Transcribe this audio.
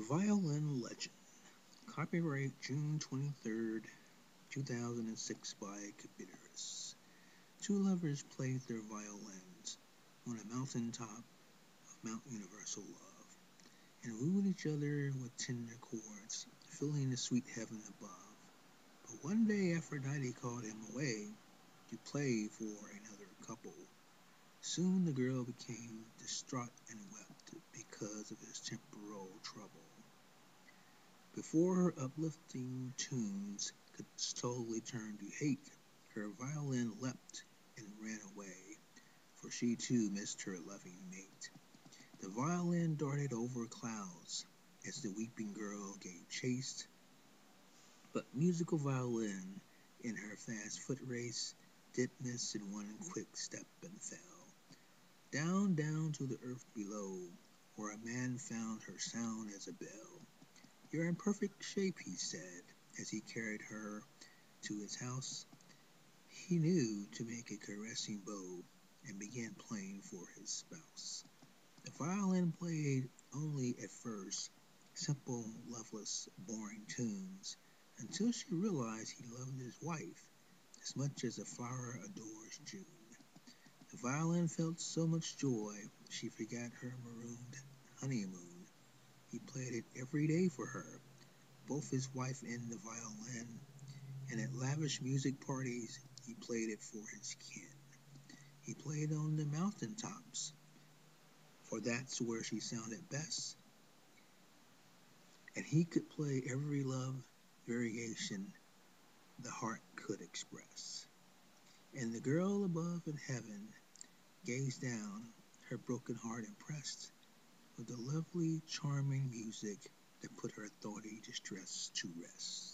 Violin Legend. Copyright June 23rd, 2006 by Cupideros. Two lovers played their violins on a mountain top of Mount Universal Love and wooed each other with tender chords, filling the sweet heaven above. But one day Aphrodite called him away to play for another couple. Soon the girl became distraught and wept because of his temporal trouble. Before her uplifting tunes could slowly turn to hate, her violin leapt and ran away, for she too missed her loving mate. The violin darted over clouds as the weeping girl gave chase, but musical violin in her fast foot race did miss in one quick step and. Down, down to the earth below, where a man found her sound as a bell. You're in perfect shape, he said, as he carried her to his house. He knew to make a caressing bow and began playing for his spouse. The violin played only at first simple, loveless, boring tunes until she realized he loved his wife as much as a flower adores June. Violin felt so much joy she forgot her marooned honeymoon. He played it every day for her, both his wife and the violin, and at lavish music parties he played it for his kin. He played on the mountain tops, for that's where she sounded best. And he could play every love variation the heart could express. And the girl above in heaven gazed down, her broken heart impressed with the lovely, charming music that put her thoughty distress to rest.